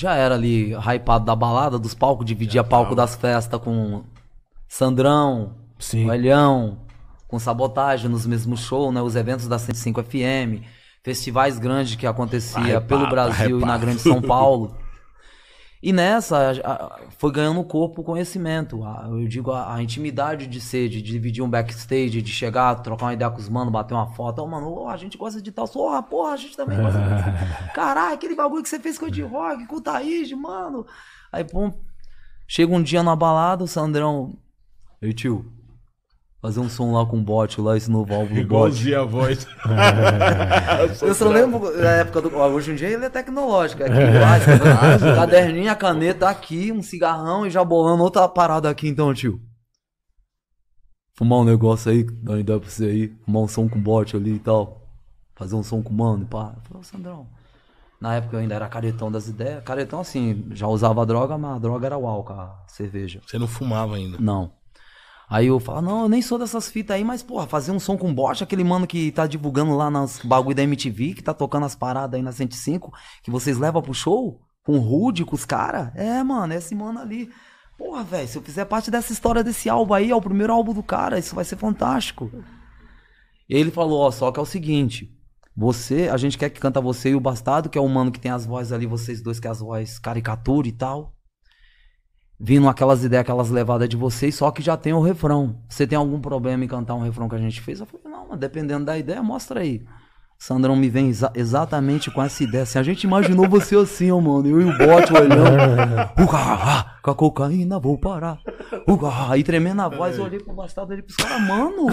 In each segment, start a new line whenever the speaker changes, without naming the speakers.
já era ali hypado da balada, dos palcos, dividia palco das festas com Sandrão,
Sim.
Elhão, com sabotagem nos mesmos shows, né? Os eventos da 105 FM, festivais grandes que acontecia
Hypado,
pelo Brasil e na
hypado.
Grande São Paulo. E nessa a- foi ganhando corpo o conhecimento. A- Eu digo a, a intimidade de ser, de dividir um backstage, de chegar, trocar uma ideia com os manos, bater uma foto. Ô, mano, ô, a gente gosta de tal. Porra, porra, a gente também gosta disso. Caralho, aquele bagulho que você fez com o de rock, com o Thaís, mano. Aí, pum, chega um dia na balada, o Sandrão. Ei, tio, fazer um som lá com o bot, lá, esse novo álbum do bot.
Igualzinho a voz.
Eu só lembro da época do. Hoje em dia ele é tecnológico. Aqui, embaixo, né? caderninho, a caneta aqui, um cigarrão e já bolando outra parada aqui, então, tio. Fumar um negócio aí, dar uma ideia pra você aí, fumar um som com bot ali e tal. Fazer um som com o mano, e pá. Eu falei, ô Sandrão. Na época eu ainda era caretão das ideias. Caretão assim, já usava droga, mas a droga era o álcool, a cerveja.
Você não fumava ainda.
Não. Aí eu falo, não, eu nem sou dessas fitas aí, mas, porra, fazer um som com bot, aquele mano que tá divulgando lá nas bagulho da MTV, que tá tocando as paradas aí na 105, que vocês levam pro show, com o Rude, com os caras. É, mano, é esse mano ali. Porra, velho, se eu fizer parte dessa história desse álbum aí, é o primeiro álbum do cara, isso vai ser fantástico. E ele falou, ó, só que é o seguinte, você, a gente quer que canta você e o Bastardo, que é o mano que tem as vozes ali, vocês dois que é as vozes caricatura e tal vindo aquelas ideias, aquelas levadas de vocês, só que já tem o refrão. Você tem algum problema em cantar um refrão que a gente fez? Eu falei, não, mas dependendo da ideia, mostra aí. Sandrão me vem exa- exatamente com essa ideia. Assim, a gente imaginou você assim, ó, mano. Eu e o bote olhando. Uga, com a cocaína vou parar. Uga, aí tremendo a voz, eu olhei pro bastardo ali pros caras, mano.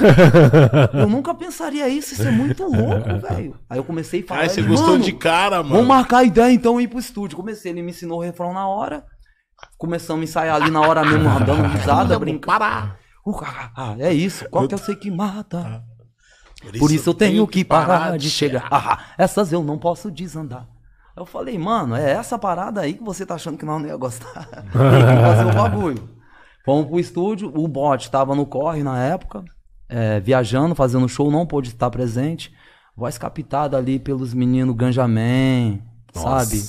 Eu nunca pensaria isso, isso é muito louco, velho. Aí eu comecei a falar.
Ai, você
ele,
gostou
"Mano,
de cara, mano.
Vamos marcar a ideia então e ir pro estúdio. Comecei, ele me ensinou o refrão na hora. Começamos a ensaiar ali na hora mesmo, dando risada, brincando. Uh, ah, ah, é isso, qual que eu sei que mata? Por isso eu tenho que parar de chegar. Ah, ah, essas eu não posso desandar. Aí Eu falei, mano, é essa parada aí que você tá achando que nós não ia gostar. Tem que fazer o bagulho. Fomos pro estúdio, o bot tava no corre na época, é, viajando, fazendo show, não pôde estar presente. Voz captada ali pelos meninos Ganjamin, sabe?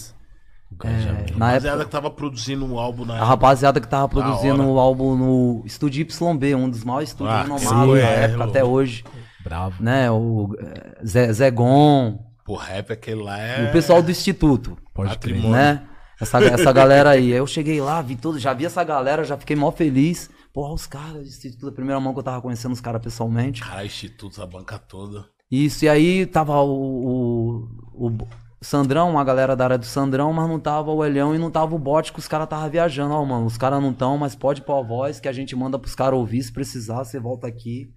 É, na
Rapaziada
época,
que tava produzindo um álbum na
a
época.
rapaziada que tava produzindo o álbum no Estúdio YB, um dos maiores estúdios
Ah,
renomados da
é,
época
louco.
até hoje,
Bravo.
né? O é, Zé, Zé Gon,
Pô, rap aquele lá
e
é.
o pessoal do Instituto,
Pode crer.
Né? Essa, essa galera aí. Eu cheguei lá, vi tudo, já vi essa galera, já fiquei mó feliz. Porra, os caras do Instituto, a primeira mão que eu tava conhecendo os caras pessoalmente.
Cara, Instituto, a banca toda.
Isso, e aí tava o, o, o Sandrão, a galera da área do Sandrão, mas não tava o Elhão e não tava o bote que os caras tava viajando. Ó, mano, os caras não tão, mas pode pôr a voz que a gente manda pros caras ouvir. Se precisar, você volta aqui,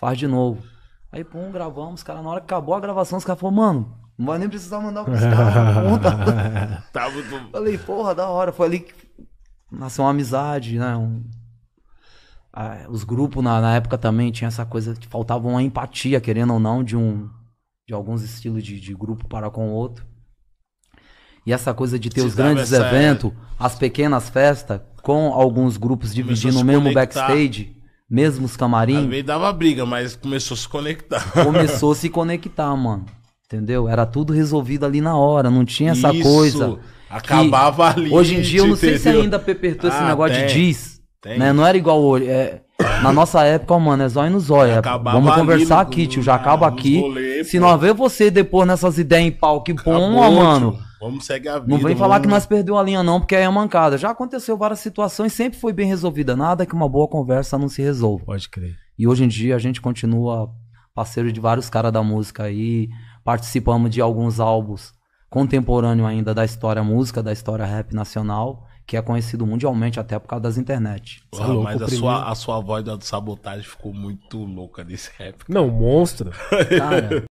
faz de novo. Aí, pum, gravamos, os caras, na hora que acabou a gravação, os caras falaram, mano, não vai nem precisar mandar pros caras. Falei, porra, da hora. Foi ali que nasceu uma amizade, né? Um- Ah, os grupos na, na época também tinha essa coisa faltava uma empatia, querendo ou não, de um de alguns estilos de, de grupo para com o outro. E essa coisa de ter os
Precisava
grandes
essa-
eventos, as pequenas festas, com alguns grupos dividindo
se
o mesmo
conectar.
backstage, mesmos
Às
camarim,
vezes dava briga, mas começou a se conectar.
começou a se conectar, mano. Entendeu? Era tudo resolvido ali na hora, não tinha essa
Isso,
coisa.
Acabava ali.
Hoje em dia eu não sei se ainda perpetua esse
Ah,
negócio
tem,
de diz. Né? Não era igual hoje. É, na nossa época, mano, é zóio no zóio. É,
Acabava
vamos
ali
conversar
no-
aqui, tio. Já acaba aqui.
rolê,
se
pô.
nós ver você depois nessas ideias em pau que
Acabou,
bom, mano.
tio. Vamos seguir a vida.
Não vem falar que nós perdeu a linha, não, porque aí é mancada. Já aconteceu várias situações, sempre foi bem resolvida. Nada que uma boa conversa não se resolva.
Pode crer.
E hoje em dia a gente continua parceiro de vários caras da música aí. Participamos de alguns álbuns contemporâneos ainda da história música, da história rap nacional, que é conhecido mundialmente até por causa das internet.
É louco,
mas a
primeiro.
sua, a sua voz da sabotagem ficou muito louca nesse rap.
Não, monstro.
Cara,